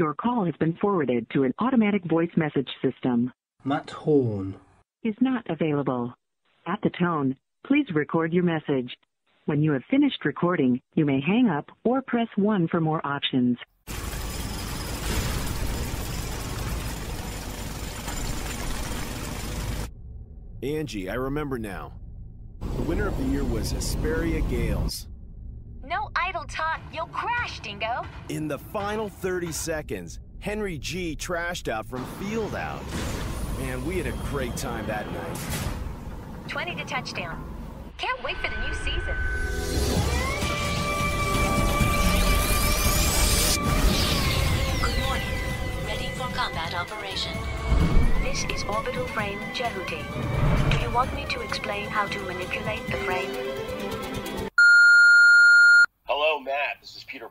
Your call has been forwarded to an automatic voice message system. Matt Horn. Is not available. At the tone, please record your message. When you have finished recording, you may hang up or press 1 for more options. Angie, I remember now. The winner of the year was Hesperia Gales. No idle talk. You'll crash, Dingo. In the final 30 seconds, Henry G trashed out from field out. Man, we had a great time that night. 20 to touchdown. Can't wait for the new season. Good morning. Ready for combat operation. This is Orbital Frame Jehuty. Do you want me to explain how to manipulate the frame?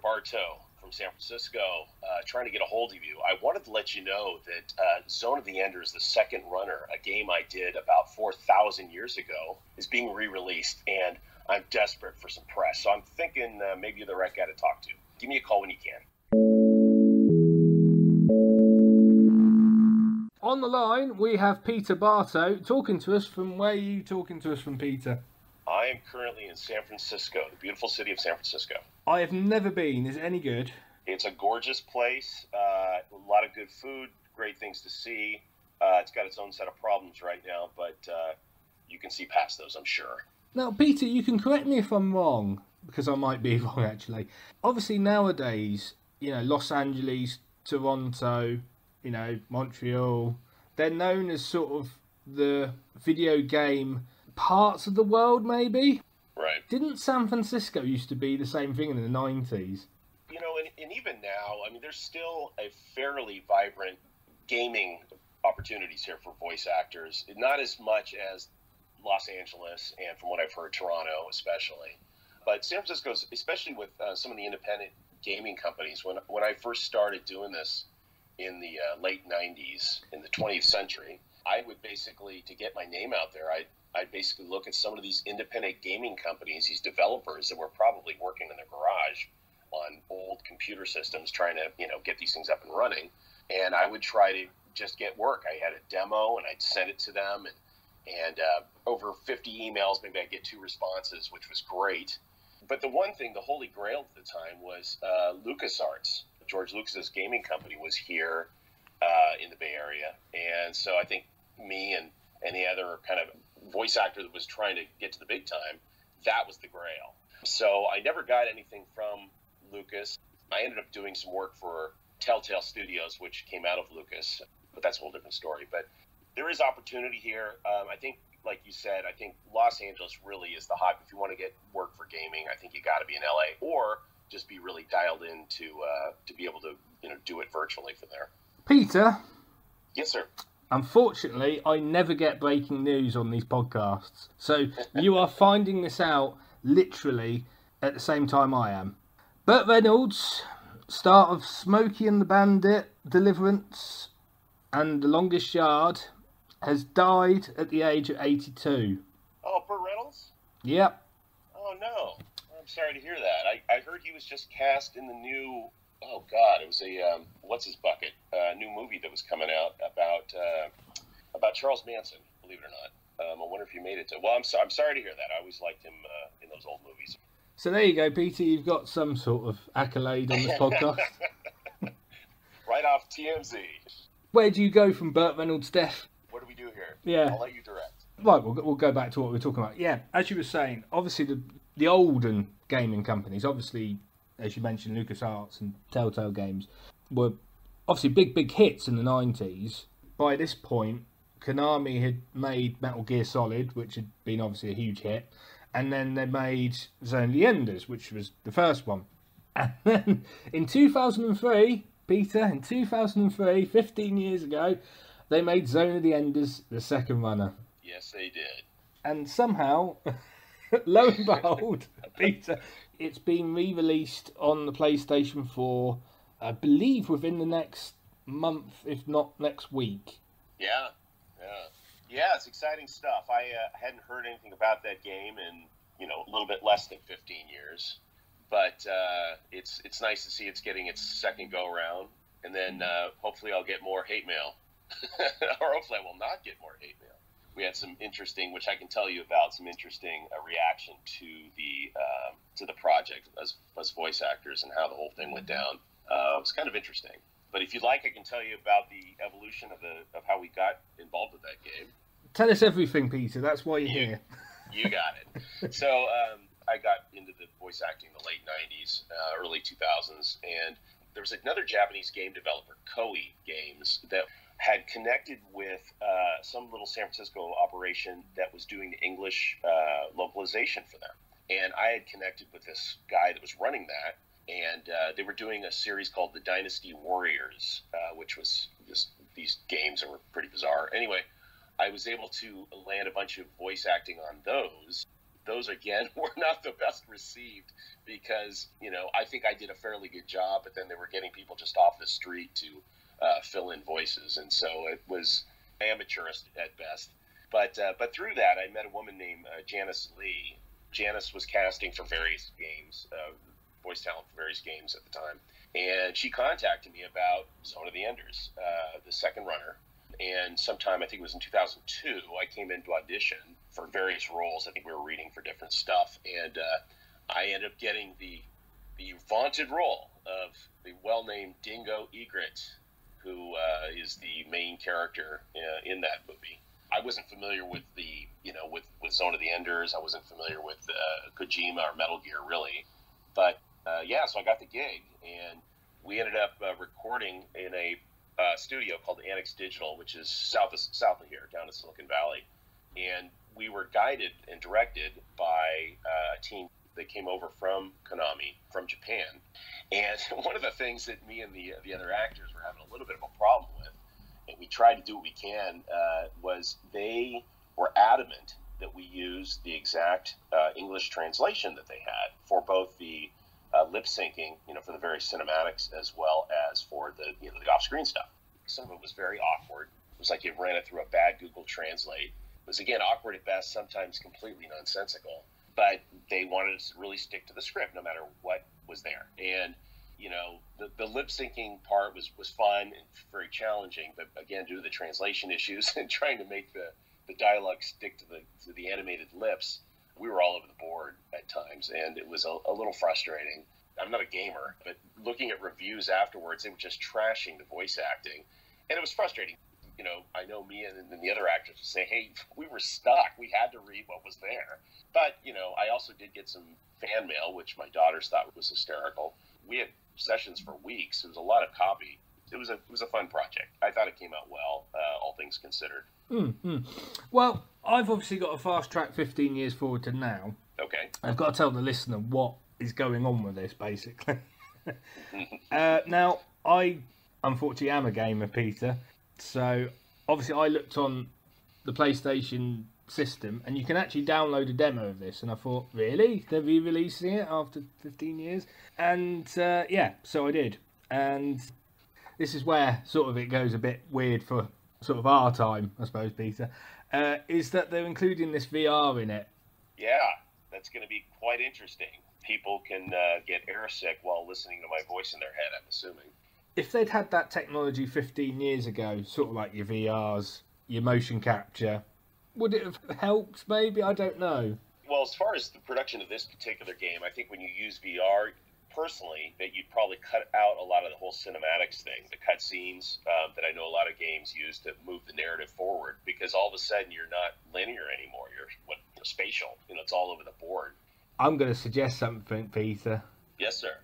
Barto from San Francisco, uh, trying to get a hold of you. I wanted to let you know that uh, Zone of the Enders, the second runner, a game I did about 4,000 years ago, is being re released, and I'm desperate for some press. So I'm thinking uh, maybe you're the right guy to talk to. Give me a call when you can. On the line, we have Peter Barto talking to us from where are you talking to us from, Peter? I am currently in San Francisco, the beautiful city of San Francisco. I have never been. Is it any good? It's a gorgeous place, uh, a lot of good food, great things to see. Uh, it's got its own set of problems right now, but uh, you can see past those, I'm sure. Now, Peter, you can correct me if I'm wrong, because I might be wrong actually. Obviously, nowadays, you know, Los Angeles, Toronto, you know, Montreal, they're known as sort of the video game parts of the world, maybe. Right. Didn't San Francisco used to be the same thing in the 90s? You know, and, and even now, I mean, there's still a fairly vibrant gaming opportunities here for voice actors. Not as much as Los Angeles and from what I've heard, Toronto especially. But San Francisco's, especially with uh, some of the independent gaming companies, when, when I first started doing this in the uh, late 90s, in the 20th century, I would basically, to get my name out there, I'd, I'd basically look at some of these independent gaming companies, these developers that were probably working in their garage on old computer systems trying to, you know, get these things up and running. And I would try to just get work. I had a demo and I'd send it to them and and uh, over 50 emails, maybe I'd get two responses, which was great. But the one thing, the holy grail at the time was uh, LucasArts. George Lucas's gaming company was here uh, in the Bay Area, and so I think me and any other kind of voice actor that was trying to get to the big time, that was the grail. So I never got anything from Lucas. I ended up doing some work for Telltale Studios, which came out of Lucas, but that's a whole different story. But there is opportunity here. Um, I think, like you said, I think Los Angeles really is the hot. If you want to get work for gaming, I think you got to be in LA, or just be really dialed in to uh, to be able to you know do it virtually from there. Peter, Yes, sir. Unfortunately, I never get breaking news on these podcasts. So you are finding this out literally at the same time I am. Burt Reynolds, star of Smokey and the Bandit, Deliverance, and The Longest Yard, has died at the age of 82. Oh, Burt Reynolds. Yep. Oh no, I'm sorry to hear that. I, I heard he was just cast in the new. Oh God, it was a um, what's his bucket? uh, new movie that was coming out about uh, about Charles Manson. Believe it or not. Um, I wonder if you made it to. Well, I'm so, I'm sorry to hear that. I always liked him uh, in those old movies. So there you go, Peter. You've got some sort of accolade on this podcast. Right off TMZ. Where do you go from Burt Reynolds' death? What do we do here? Yeah. I'll let you direct. Right, we'll, we'll go back to what we were talking about. Yeah, as you were saying, obviously the the olden gaming companies, obviously, as you mentioned, LucasArts and Telltale Games, were obviously big, big hits in the 90s. By this point, Konami had made Metal Gear Solid, which had been obviously a huge hit, and then they made Zone of the Enders, which was the first one. And then in 2003, Peter, in 2003, 15 years ago, they made Zone of the Enders the second runner. Yes, they did. And somehow, lo and behold, Peter, it's been re released on the PlayStation 4, I believe within the next month, if not next week. Yeah, yeah, yeah. It's exciting stuff. I uh, hadn't heard anything about that game in you know a little bit less than 15 years, but uh, it's it's nice to see it's getting its second go around. and then uh, hopefully I'll get more hate mail, or hopefully I will not get more hate mail. We had some interesting, which I can tell you about, some interesting uh, reaction to the um, to the project as, as voice actors and how the whole thing went down. Uh, it was kind of interesting. But if you'd like, I can tell you about the evolution of the of how we got involved with that game. Tell us everything, Peter. That's why you're here. You got it. so um, I got into the voice acting in the late '90s, uh, early 2000s, and there was another Japanese game developer, Koei Games, that had connected with uh, some little San Francisco operation that was doing the English uh, localization for them. And I had connected with this guy that was running that, and uh, they were doing a series called The Dynasty Warriors, uh, which was just these games that were pretty bizarre. Anyway, I was able to land a bunch of voice acting on those. Those again were not the best received because you know I think I did a fairly good job, but then they were getting people just off the street to uh, fill in voices, and so it was amateurist at best. But uh, but through that, I met a woman named uh, Janice Lee. Janice was casting for various games, uh, voice talent for various games at the time, and she contacted me about Zone of the Enders, uh, the second runner. And sometime I think it was in 2002, I came in to audition for various roles. I think we were reading for different stuff, and uh, I ended up getting the the vaunted role of the well-named Dingo Egret who uh, is the main character uh, in that movie. I wasn't familiar with the, you know, with, with Zone of the Enders. I wasn't familiar with uh, Kojima or Metal Gear really, but uh, yeah, so I got the gig, and we ended up uh, recording in a uh, studio called Annex Digital, which is south of south of here, down in Silicon Valley, and we were guided and directed by a team that came over from Konami from Japan. And one of the things that me and the the other actors were having a little bit of a problem with, and we tried to do what we can, uh, was they were adamant that we use the exact uh, English translation that they had for both the uh, lip syncing, you know, for the various cinematics as well as for the you know the off screen stuff. Some of it was very awkward. It was like you ran it through a bad Google Translate. It was again awkward at best, sometimes completely nonsensical but they wanted to really stick to the script no matter what was there. And you know, the, the lip syncing part was, was fun and very challenging, but again, due to the translation issues and trying to make the, the dialogue stick to the to the animated lips, we were all over the board at times, and it was a, a little frustrating. I'm not a gamer, but looking at reviews afterwards, they were just trashing the voice acting, and it was frustrating you know, I know me and, and the other actors would say, hey, we were stuck. We had to read what was there. But, you know, I also did get some fan mail, which my daughters thought was hysterical. We had sessions for weeks. It was a lot of copy. It was a it was a fun project. I thought it came out well, uh, all things considered. Mm-hmm. Well, I've obviously got a fast track 15 years forward to now. Okay. I've got to tell the listener what is going on with this, basically. uh, now, I unfortunately am a gamer, Peter. So obviously, I looked on the PlayStation system, and you can actually download a demo of this. And I thought, really, they're re-releasing it after 15 years? And uh, yeah, so I did. And this is where sort of it goes a bit weird for sort of our time, I suppose, Peter. Uh, is that they're including this VR in it? Yeah, that's going to be quite interesting. People can uh, get airsick while listening to my voice in their head. I'm assuming if they'd had that technology 15 years ago, sort of like your VRs, your motion capture, would it have helped? Maybe I don't know. Well, as far as the production of this particular game, I think when you use VR, personally, that you'd probably cut out a lot of the whole cinematics thing, the cutscenes um, that I know a lot of games use to move the narrative forward, because all of a sudden you're not linear anymore. You're what you're spatial. You know, it's all over the board. I'm going to suggest something, Peter. Yes, sir.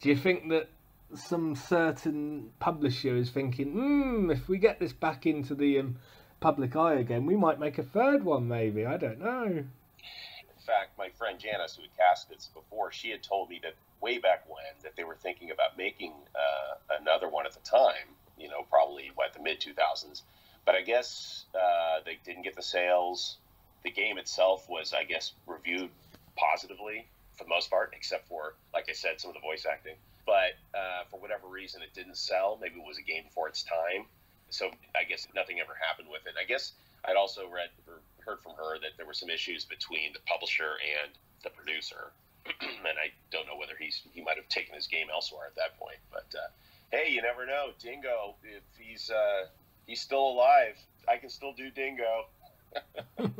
Do you think that some certain publisher is thinking, hmm, if we get this back into the um, public eye again, we might make a third one, maybe. I don't know. In fact, my friend Janice, who had cast this before, she had told me that way back when that they were thinking about making uh, another one at the time. You know, probably what the mid 2000s. But I guess uh, they didn't get the sales. The game itself was, I guess, reviewed positively for the most part, except for, like I said, some of the voice acting but uh, for whatever reason it didn't sell. Maybe it was a game before its time. So I guess nothing ever happened with it. I guess I'd also read or heard from her that there were some issues between the publisher and the producer, and I don't know whether he's he might have taken his game elsewhere at that point. But uh, Hey, you never know, Dingo. If he's uh, he's still alive, I can still do Dingo.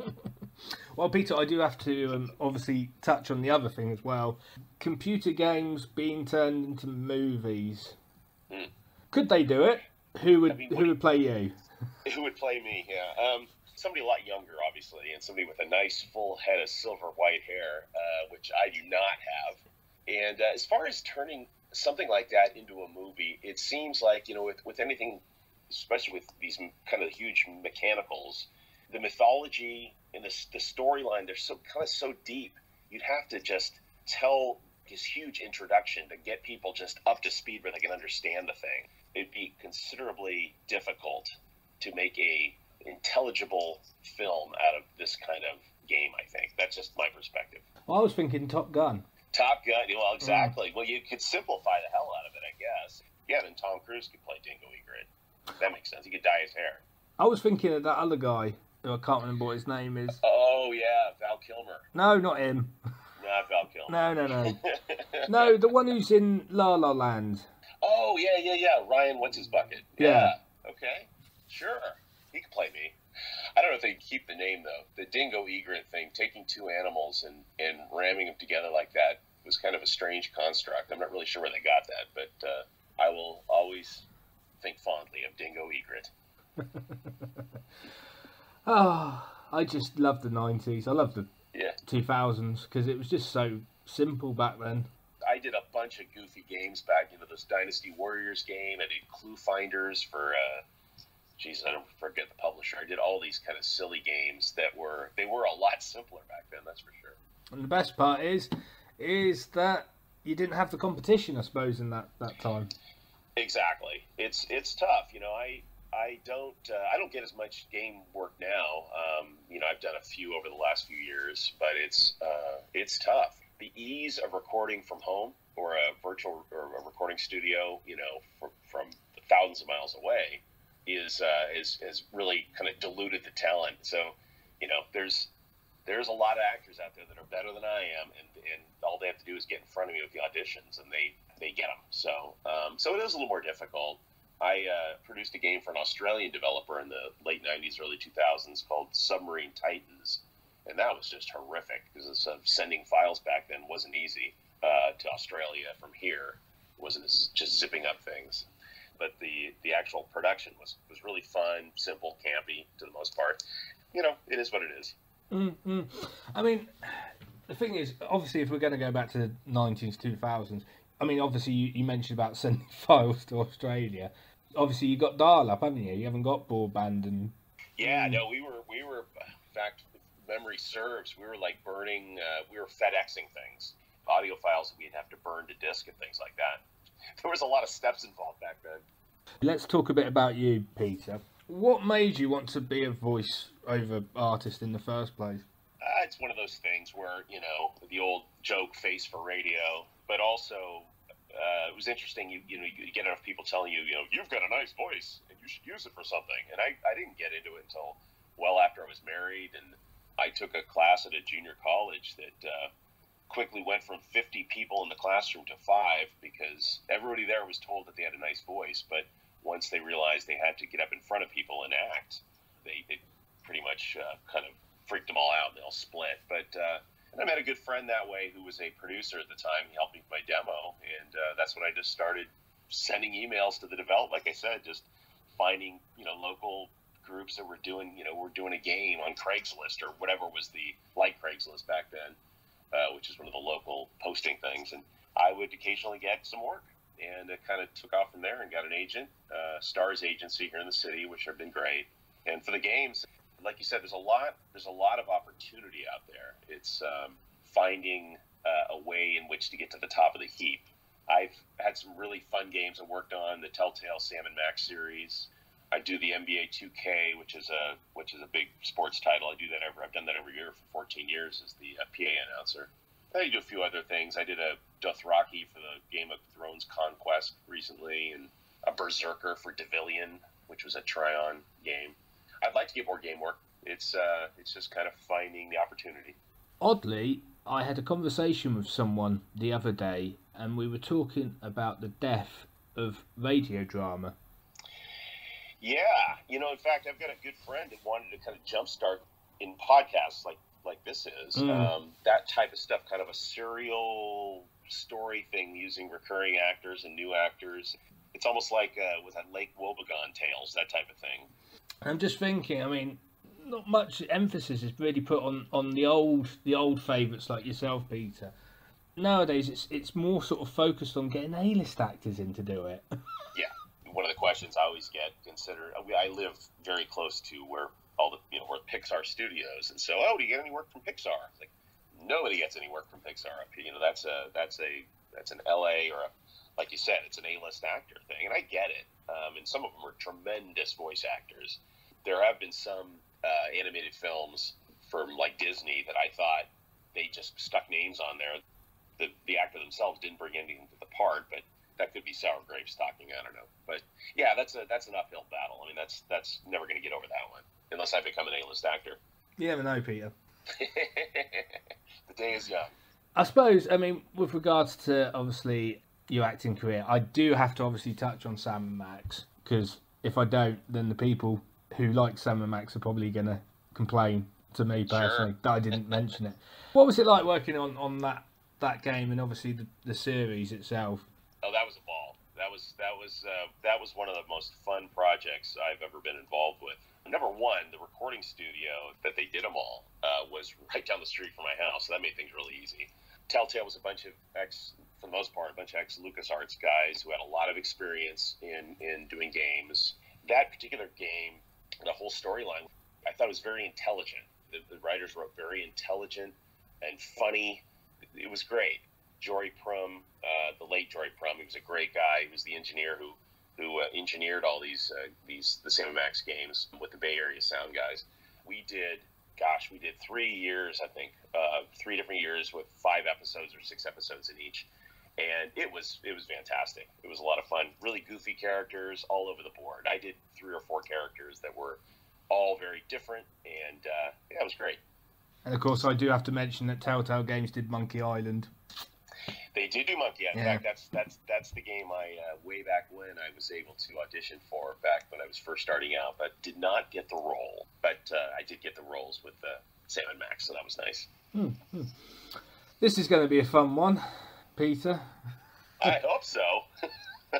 Well, Peter, I do have to um, obviously touch on the other thing as well. Computer games being turned into movies. Hmm. Could they do it? Who would I mean, who would play you? Who would play me? Yeah, um, somebody a lot younger, obviously, and somebody with a nice full head of silver white hair, uh, which I do not have. And uh, as far as turning something like that into a movie, it seems like you know, with with anything, especially with these kind of huge mechanicals, the mythology and the the storyline they're so kind of so deep. You'd have to just tell this huge introduction to get people just up to speed where they can understand the thing. It'd be considerably difficult to make a intelligible film out of this kind of game. I think that's just my perspective. Well, I was thinking Top Gun. Top Gun. Well, mm. exactly. Well, you could simplify the hell out of it, I guess. Yeah, then Tom Cruise could play Dingo Egret. That makes sense. He could dye his hair. I was thinking of that other guy who I can't remember what his name is. Oh yeah, Val Kilmer. No, not him. Not Val Kilmer. No, no, no. No, the one who's in La La Land. Oh yeah, yeah, yeah. Ryan, what's his bucket? Yeah. Okay. Sure. He could play me. I don't know if they keep the name though. The dingo egret thing, taking two animals and and ramming them together like that was kind of a strange construct. I'm not really sure where they got that, but uh, I will always think fondly of dingo egret. Oh, I just love the 90s. I love the Yeah. 2000s because it was just so simple back then. I did a bunch of goofy games back, you know, this Dynasty Warriors game. I did Clue Finders for, uh, geez, I don't forget the publisher. I did all these kind of silly games that were, they were a lot simpler back then, that's for sure. And the best part is, is that you didn't have the competition, I suppose, in that, that time. Exactly. It's it's tough. You know, I I don't uh, I don't get as much game work now. Um, you know, I've done a few over the last few years, but it's uh, it's tough. The ease of recording from home or a virtual or a recording studio, you know, from, thousands of miles away, is uh, is has really kind of diluted the talent. So, you know, there's there's a lot of actors out there that are better than I am, and, and all they have to do is get in front of me with the auditions, and they they get them. So um, so it is a little more difficult. I uh, produced a game for an Australian developer in the late '90s, early 2000s called Submarine Titans, and that was just horrific because uh, sending files back then wasn't easy uh, to Australia from here. It wasn't just zipping up things. But the, the actual production was, was really fun, simple, campy to the most part. You know, it is what it is. Mm-mm. I mean, the thing is, obviously, if we're going to go back to the 90s, 2000s, I mean, obviously, you, you mentioned about sending files to Australia. Obviously, you got dial up, haven't you? You haven't got broadband and. Yeah, no, we were we were in fact, memory serves, we were like burning, uh, we were FedExing things, audio files that we'd have to burn to disk and things like that. There was a lot of steps involved back then. Let's talk a bit about you, Peter. What made you want to be a voice over artist in the first place? Uh, it's one of those things where you know the old joke face for radio, but also uh, it was interesting. You you know you get enough people telling you you know you've got a nice voice and you should use it for something, and I I didn't get into it until well after I was married, and I took a class at a junior college that uh, quickly went from 50 people in the classroom to five because everybody there was told that they had a nice voice, but once they realized they had to get up in front of people and act, they, they pretty much uh, kind of freaked them all out and they all split. But uh, and I met a good friend that way who was a producer at the time. He helped me with my demo, and uh, that's when I just started sending emails to the develop. Like I said, just finding you know local groups that were doing you know were doing a game on Craigslist or whatever was the like Craigslist back then, uh, which is one of the local posting things, and I would occasionally get some work. And it kind of took off from there and got an agent, uh, Stars Agency here in the city, which have been great. And for the games, like you said, there's a lot. There's a lot of opportunity out there. It's um, finding uh, a way in which to get to the top of the heap. I've had some really fun games I worked on. The Telltale Sam and Max series. I do the NBA 2K, which is a which is a big sports title. I do that every. I've done that every year for 14 years as the uh, PA announcer. I do a few other things. I did a Dothraki for the Game of Thrones Conquest recently, and a Berserker for Devilian, which was a Trion game. I'd like to get more game work. It's uh, it's just kind of finding the opportunity. Oddly, I had a conversation with someone the other day, and we were talking about the death of radio drama. Yeah, you know, in fact, I've got a good friend that wanted to kind of jumpstart in podcasts like like this is Mm. um, that type of stuff, kind of a serial story thing using recurring actors and new actors. It's almost like uh, with that Lake Wobegon tales, that type of thing. I'm just thinking. I mean, not much emphasis is really put on, on the old the old favourites like yourself, Peter. Nowadays, it's it's more sort of focused on getting A-list actors in to do it. Yeah, one of the questions I always get considered. I live very close to where all the you know where Pixar studios, and so oh, do you get any work from Pixar? Like nobody gets any work from Pixar. You know, that's a that's a that's an LA or a like you said, it's an A-list actor thing, and I get it. Um, and some of them are tremendous voice actors. There have been some uh, animated films from like Disney that I thought they just stuck names on there. The the actor themselves didn't bring anything to the part, but that could be sour grapes talking. I don't know, but yeah, that's a that's an uphill battle. I mean, that's that's never going to get over that one unless I become an A-list actor. You never know, Peter. the day is young. I suppose, I mean, with regards to obviously your acting career, I do have to obviously touch on Sam and Max because if I don't, then the people who like Sam and Max are probably going to complain to me Sure. personally that I didn't mention it. What was it like working on, on that that game and obviously the, the series itself? Oh, that was a ball. That was that was uh, that was one of the most fun projects I've ever been involved with. Number one, the recording studio that they did them all uh, was right down the street from my house, so that made things really easy. Telltale was a bunch of ex, the most part, a bunch of ex LucasArts guys who had a lot of experience in in doing games. That particular game, the whole storyline, I thought was very intelligent. The, the writers wrote very intelligent and funny. It was great. Jory Prum, uh, the late Jory Prum, he was a great guy. He was the engineer who who uh, engineered all these uh, these the Sam Max games with the Bay Area sound guys. We did, gosh, we did three years, I think, uh, three different years with five episodes or six episodes in each, and it was it was fantastic. It was a lot of fun. Really goofy characters all over the board. I did three or four characters that were all very different, and uh, yeah, it was great. And of course, I do have to mention that Telltale Games did Monkey Island. They did do Monkey Island. In Yeah. fact, that's that's that's the game I uh, way back when I was able to audition for back when I was first starting out, but did not get the role. But uh, I did get the roles with uh, Sam and Max, so that was nice. This is going to be a fun one, Peter. I hope so.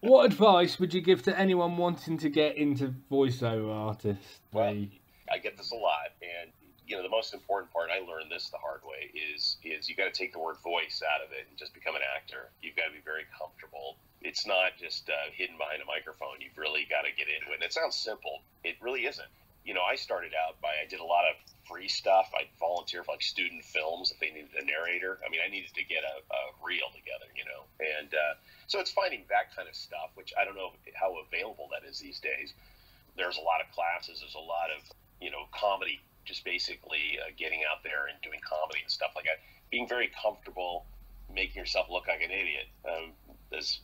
What advice would you give to anyone wanting to get into voiceover artistry? Well, I get this a lot, and you know the most important part. I learned this the hard way is is you got to take the word voice out of it and just become an actor. You've got to be very comfortable. It's not just uh, hidden behind a microphone. You've really got to get into it. And it sounds simple. It really isn't. You know, I started out by I did a lot of free stuff. I'd volunteer for like student films if they needed a narrator. I mean, I needed to get a, a reel together, you know, and uh, so it's finding that kind of stuff, which I don't know how available that is these days. There's a lot of classes. There's a lot of you know comedy, just basically uh, getting out there and doing comedy and stuff like that. Being very comfortable, making yourself look like an idiot. Um, is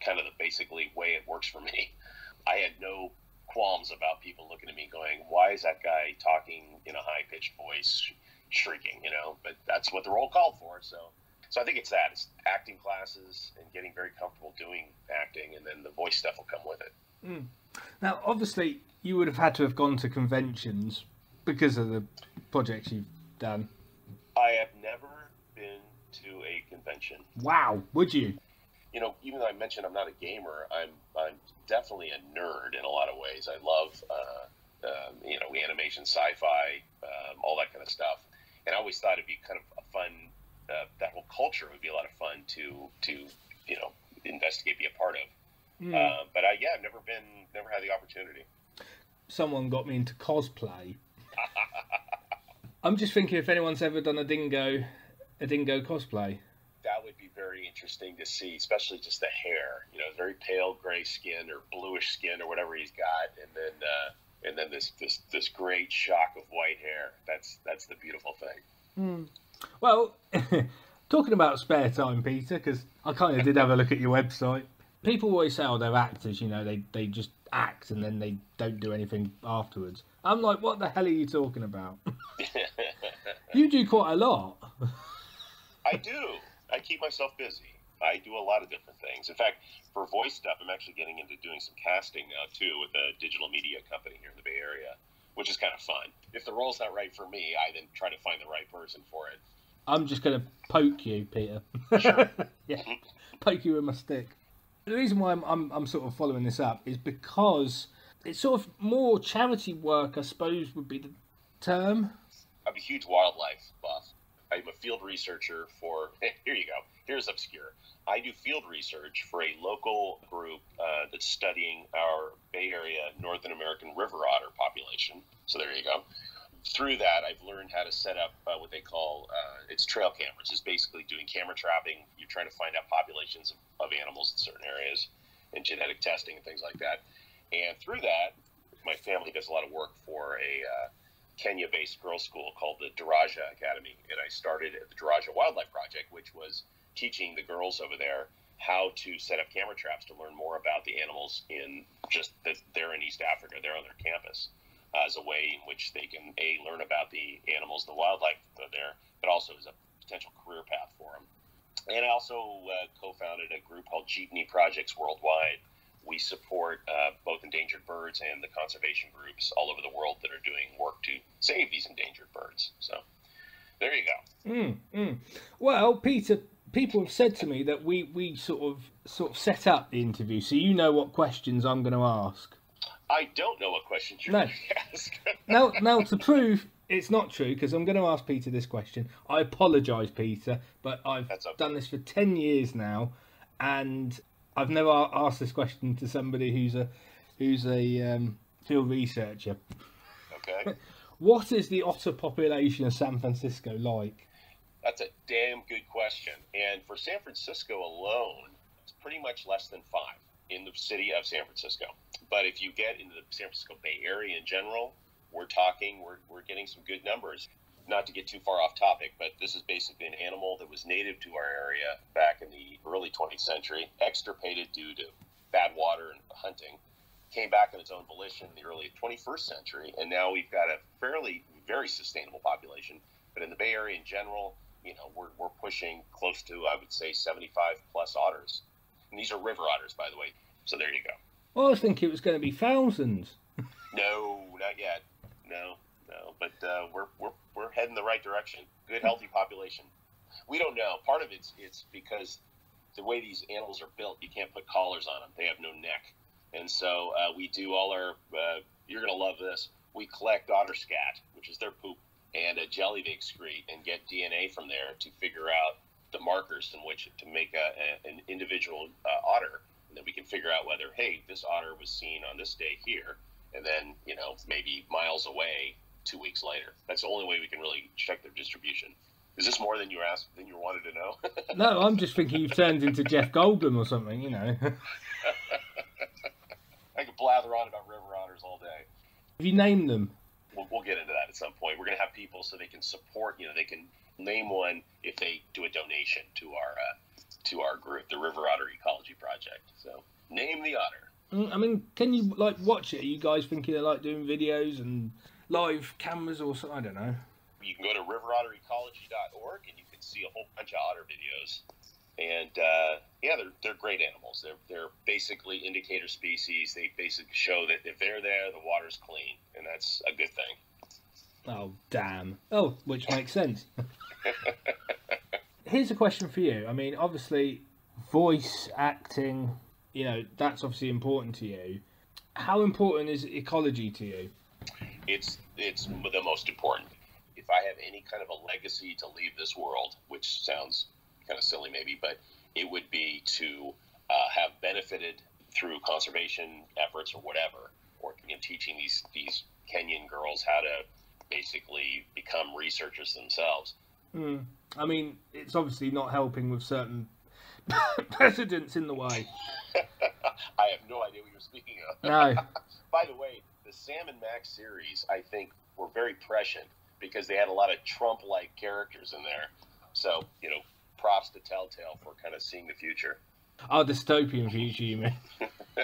kind of the basically way it works for me. I had no qualms about people looking at me going, "Why is that guy talking in a high pitched voice, shrieking?" You know, but that's what the role called for. So, so I think it's that. It's acting classes and getting very comfortable doing acting, and then the voice stuff will come with it. Hmm. Now, obviously, you would have had to have gone to conventions because of the projects you've done. I have never been to a convention. Wow, would you? You know, even though I mentioned I'm not a gamer, I'm I'm definitely a nerd in a lot of ways. I love uh, um, you know animation, sci-fi, um, all that kind of stuff, and I always thought it'd be kind of a fun. Uh, that whole culture would be a lot of fun to to you know investigate, be a part of. Uh, but I, yeah, I've never been, never had the opportunity. Someone got me into cosplay. I'm just thinking if anyone's ever done a dingo, a dingo cosplay. That would be very interesting to see, especially just the hair. You know, very pale gray skin or bluish skin or whatever he's got, and then uh, and then this this this great shock of white hair. That's that's the beautiful thing. Well, talking about spare time, Peter, because I kind of did have a look at your website. People always say, oh, they're actors, you know, they, they just act and then they don't do anything afterwards. I'm like, what the hell are you talking about? you do quite a lot. I do. I keep myself busy. I do a lot of different things. In fact, for voice stuff, I'm actually getting into doing some casting now too with a digital media company here in the Bay Area, which is kind of fun. If the role's not right for me, I then try to find the right person for it. I'm just going to poke you, Peter. yeah, poke you with my stick. The reason why I'm, I'm, I'm sort of following this up is because it's sort of more charity work, I suppose, would be the term. I'm a huge wildlife buff. I'm a field researcher for. Here you go. Here's obscure. I do field research for a local group uh, that's studying our Bay Area Northern American river otter population. So there you go. Through that, I've learned how to set up uh, what they call uh, it's trail cameras. It's basically doing camera trapping. You're trying to find out populations of, of animals in certain areas and genetic testing and things like that. And through that, my family does a lot of work for a uh, Kenya based girls' school called the Daraja Academy. And I started at the Daraja Wildlife Project, which was teaching the girls over there how to set up camera traps to learn more about the animals in just that they're in East Africa, they're on their campus, uh, as a way in which they can a learn about the animals, the wildlife there, but also as a potential career path for them. And I also uh, co-founded a group called Jeepney Projects Worldwide. We support uh, both endangered birds and the conservation groups all over the world that are doing work to save these endangered birds. So there you go. Mm, mm. Well, Peter, people have said to me that we, we sort of sort of set up the interview, so you know what questions I'm going to ask. I don't know what questions you're No. going to ask. Now, now to prove it's not true, because I'm going to ask Peter this question. I apologise, Peter, but I've okay. done this for ten years now, and I've never asked this question to somebody who's a who's a um, field researcher. okay. What is the otter population of San Francisco like? That's a damn good question. And for San Francisco alone, it's pretty much less than five in the city of San Francisco. But if you get into the San Francisco Bay Area in general, we're talking, we're, we're getting some good numbers. Not to get too far off topic, but this is basically an animal that was native to our area back in the early 20th century, extirpated due to bad water and hunting, came back on its own volition in the early 21st century, and now we've got a fairly, very sustainable population. But in the Bay Area in general, you know, we're, we're pushing close to, I would say, 75 plus otters. And these are river otters, by the way. So there you go. Well, I was thinking it was going to be thousands. No, not yet. No, no. But uh, we're, we're, we're heading the right direction. Good, healthy population. We don't know. Part of it's it's because the way these animals are built, you can't put collars on them. They have no neck, and so uh, we do all our. Uh, you're gonna love this. We collect otter scat, which is their poop, and a jelly they excrete, and get DNA from there to figure out the markers in which to make a, a, an individual uh, otter, and then we can figure out whether hey, this otter was seen on this day here, and then you know maybe miles away two weeks later. That's the only way we can really check their distribution. Is this more than you asked than you wanted to know? No, I'm just thinking you've turned into Jeff Goldblum or something, you know. I could blather on about river otters all day. Have you named them? We'll, we'll get into that at some point. We're going to have people so they can support. You know, they can name one if they do a donation to our uh, to our group, the River Otter Ecology Project. So name the otter. Mm, I mean, can you like watch it? Are you guys thinking of like doing videos and live cameras or something? I don't know. you can go to riverotterecology.org and you can see a whole bunch of otter videos. And uh, yeah, they're, they're great animals. They're, they're basically indicator species. They basically show that if they're there, the water's clean, and that's a good thing. Oh damn! Oh, which makes sense. Here's a question for you. I mean, obviously, voice acting. You know, that's obviously important to you. How important is ecology to you? It's it's the most important. If I have any kind of a legacy to leave this world, which sounds kind of silly maybe, but it would be to uh, have benefited through conservation efforts or whatever, or you know, teaching these these Kenyan girls how to basically become researchers themselves. Mm. I mean, it's obviously not helping with certain presidents in the way. I have no idea what you're speaking of. No. By the way, the Sam and Max series, I think, were very prescient because they had a lot of Trump-like characters in there. So, you know, props to Telltale for kind of seeing the future. Oh, dystopian future, you mean?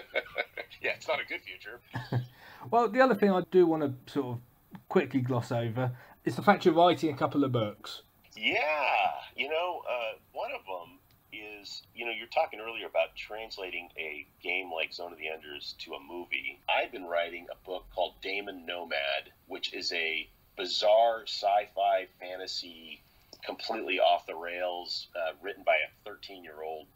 yeah, it's not a good future. Well, the other thing I do want to sort of quickly gloss over is the fact you're writing a couple of books. Yeah, you know, uh, one of them is you know, you're talking earlier about translating a game like Zone of the Enders to a movie. I've been writing a book called Damon Nomad, which is a bizarre sci-fi fantasy, completely off the rails, uh, written by a 13-year-old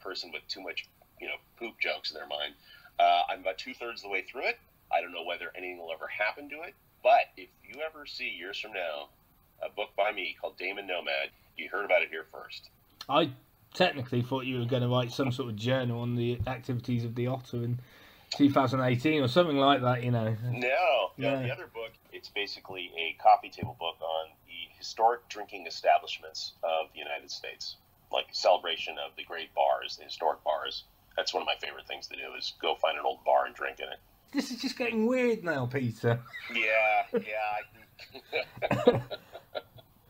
person with too much, you know, poop jokes in their mind. Uh, I'm about two thirds of the way through it. I don't know whether anything will ever happen to it, but if you ever see years from now a book by me called Damon Nomad, you heard about it here first. I technically thought you were going to write some sort of journal on the activities of the Otter in 2018 or something like that, you know. No, no. Yeah. The other book, it's basically a coffee table book on the historic drinking establishments of the United States, like celebration of the great bars, the historic bars. That's one of my favorite things to do is go find an old bar and drink in it. This is just getting weird now, Peter. Yeah, yeah.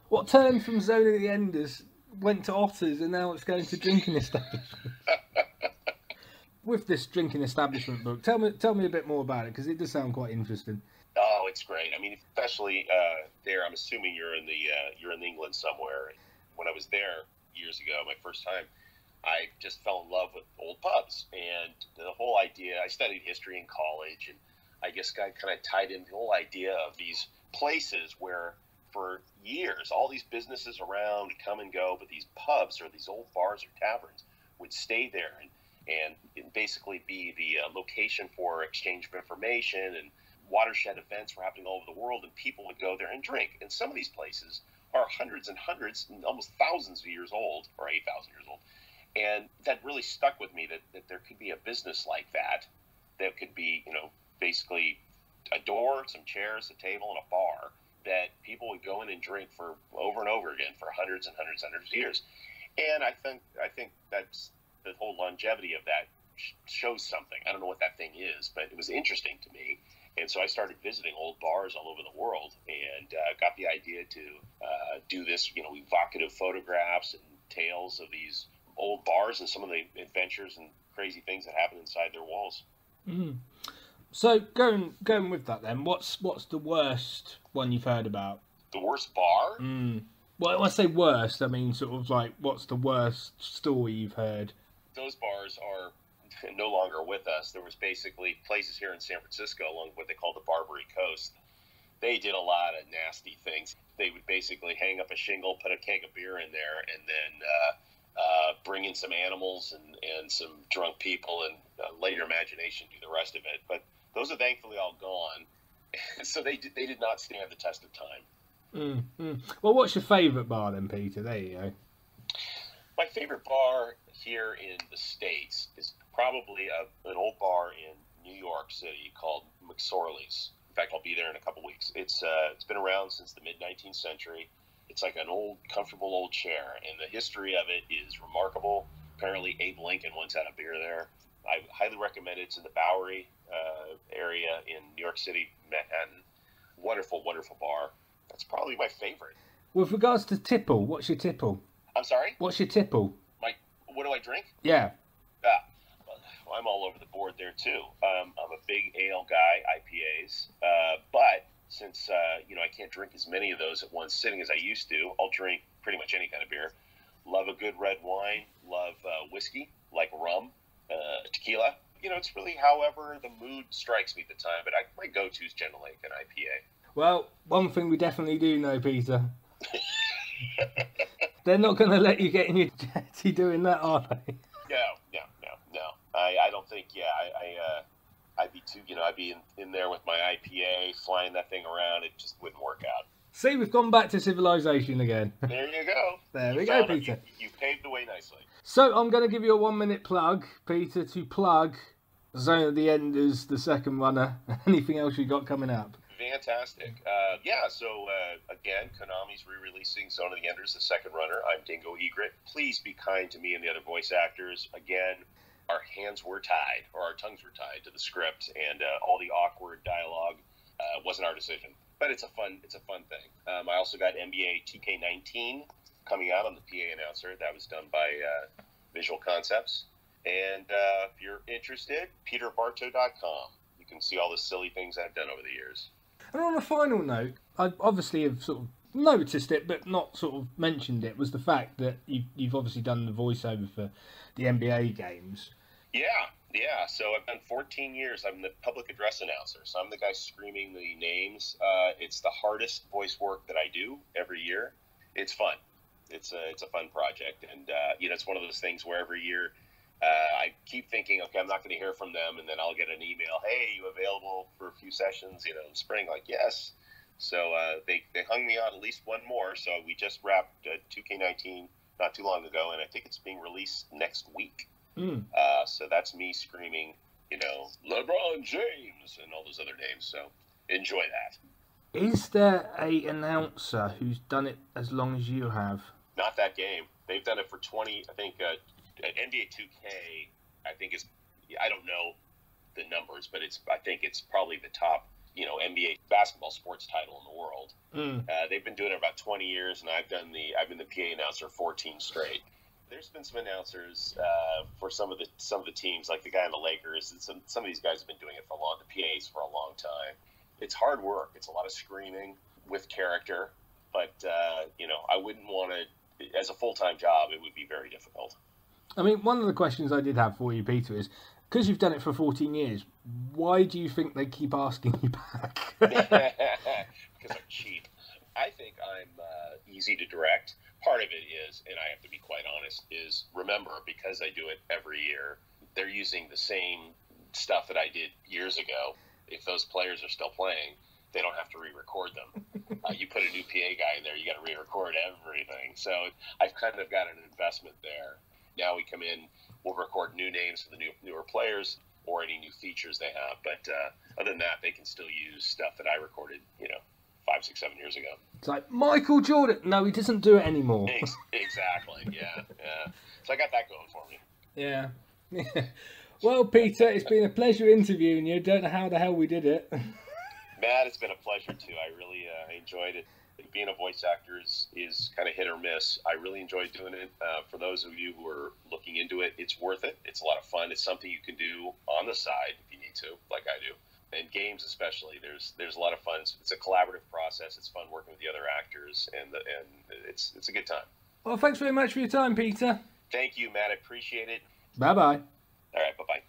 What turned from Zone of the Enders went to Otters and now it's going to drinking establishment. With this drinking establishment book, tell me tell me a bit more about it because it does sound quite interesting. oh, it's great. I mean, especially uh, there. I'm assuming you're in the uh, you're in England somewhere. When I was there years ago, my first time, I just fell in love with old pubs and the whole idea. I studied history in college, and I guess got kind of tied in the whole idea of these places where, for years, all these businesses around come and go, but these pubs or these old bars or taverns would stay there and and, and basically be the uh, location for exchange of information and watershed events were happening all over the world, and people would go there and drink. And some of these places are hundreds and hundreds, and almost thousands of years old, or 8,000 years old. And that really stuck with me that, that there could be a business like that, that could be, you know, basically a door, some chairs, a table, and a bar that people would go in and drink for over and over again for hundreds and hundreds and hundreds of years. And I think I think that's the whole longevity of that shows something. I don't know what that thing is, but it was interesting to me. And so I started visiting old bars all over the world and uh, got the idea to uh, do this, you know, evocative photographs and tales of these old bars and some of the adventures and crazy things that happen inside their walls. So going going with that then, what's what's the worst one you've heard about? The worst bar? Mm. Well, when I say worst, I mean sort of like what's the worst story you've heard? those bars are no longer with us. There was basically places here in San Francisco along what they call the Barbary Coast. They did a lot of nasty things. They would basically hang up a shingle, put a keg of beer in there, and then uh, uh, bring in some animals and, and some drunk people and uh, let your imagination do the rest of it. But those are thankfully all gone. so they did, they did not stand the test of time. Mm, mm. Well, what's your favourite bar then, Peter? There you go. My favorite bar here in the States is probably a, an old bar in New York City called McSorley's. In fact, I'll be there in a couple weeks. It's uh, it's been around since the mid 19th century. It's like an old, comfortable old chair, and the history of it is remarkable. Apparently, Abe Lincoln once had a beer there. I highly recommend it. It's in the Bowery uh, area in New York City, Manhattan. Wonderful, wonderful bar. That's probably my favorite. With regards to tipple, what's your tipple? I'm sorry. What's your tipple? My what do I drink? Yeah. Ah, well, I'm all over the board there too. Um, I'm a big ale guy, IPAs. Uh, but since uh, you know I can't drink as many of those at one sitting as I used to, I'll drink pretty much any kind of beer. Love a good red wine. Love uh, whiskey, like rum, uh, tequila. You know, it's really however the mood strikes me at the time. But I, my go-to is generally an IPA. Well, one thing we definitely do know, Peter. They're not going to let you get in your jetty doing that, are they? No, no, no, no. I, I don't think. Yeah, I, I uh, I'd be too. You know, I'd be in, in there with my IPA, flying that thing around. It just wouldn't work out. See, we've gone back to civilization again. There you go. There we go. Peter. You, you paved the way nicely. So I'm going to give you a one minute plug, Peter, to plug Zone of the End Enders, the second runner. Anything else you got coming up? Fantastic. Uh, yeah, so uh, again, Konami's re releasing Zone of the Enders, the second runner. I'm Dingo Egret. Please be kind to me and the other voice actors. Again, our hands were tied, or our tongues were tied to the script, and uh, all the awkward dialogue uh, wasn't our decision. But it's a fun, it's a fun thing. Um, I also got NBA 2K19 coming out on the PA announcer. That was done by uh, Visual Concepts. And uh, if you're interested, peterbarto.com. You can see all the silly things I've done over the years. And on a final note, I obviously have sort of noticed it but not sort of mentioned it was the fact that you, you've obviously done the voiceover for the NBA games. Yeah, yeah. So I've done 14 years. I'm the public address announcer. So I'm the guy screaming the names. Uh, it's the hardest voice work that I do every year. It's fun. It's a it's a fun project, and uh, you know it's one of those things where every year. Uh, I keep thinking, okay, I'm not going to hear from them, and then I'll get an email. Hey, you available for a few sessions? You know, in spring. Like, yes. So uh, they they hung me on at least one more. So we just wrapped uh, 2K19 not too long ago, and I think it's being released next week. Mm. Uh, so that's me screaming, you know, LeBron James and all those other names. So enjoy that. Is there a announcer who's done it as long as you have? Not that game. They've done it for 20. I think uh, NBA 2K. I think is. I don't know the numbers, but it's. I think it's probably the top. You know, NBA basketball sports title in the world. Mm. Uh, they've been doing it about 20 years, and I've done the. I've been the PA announcer 14 straight. There's been some announcers uh, for some of the some of the teams, like the guy on the Lakers. And some some of these guys have been doing it for a long. The PAs for a long time. It's hard work. It's a lot of screaming with character, but uh, you know, I wouldn't want to. As a full time job, it would be very difficult. I mean, one of the questions I did have for you, Peter, is because you've done it for 14 years, why do you think they keep asking you back? because I'm cheap. I think I'm uh, easy to direct. Part of it is, and I have to be quite honest, is remember because I do it every year, they're using the same stuff that I did years ago. If those players are still playing, they don't have to re-record them. uh, you put a new PA guy in there, you got to re-record everything. So I've kind of got an investment there. Now we come in, we'll record new names for the new newer players or any new features they have. But uh, other than that, they can still use stuff that I recorded, you know, five, six, seven years ago. it's like Michael Jordan. No, he doesn't do it anymore. Ex- exactly. Yeah. Yeah. So I got that going for me. Yeah. well, Peter, it's been a pleasure interviewing you. Don't know how the hell we did it. Matt, it's been a pleasure too. I really uh, enjoyed it. Being a voice actor is, is kind of hit or miss. I really enjoyed doing it. Uh, for those of you who are looking into it, it's worth it. It's a lot of fun. It's something you can do on the side if you need to, like I do. And games especially, there's there's a lot of fun. It's, it's a collaborative process. It's fun working with the other actors, and the, and it's it's a good time. Well, thanks very much for your time, Peter. Thank you, Matt. I appreciate it. Bye bye. All right, bye bye.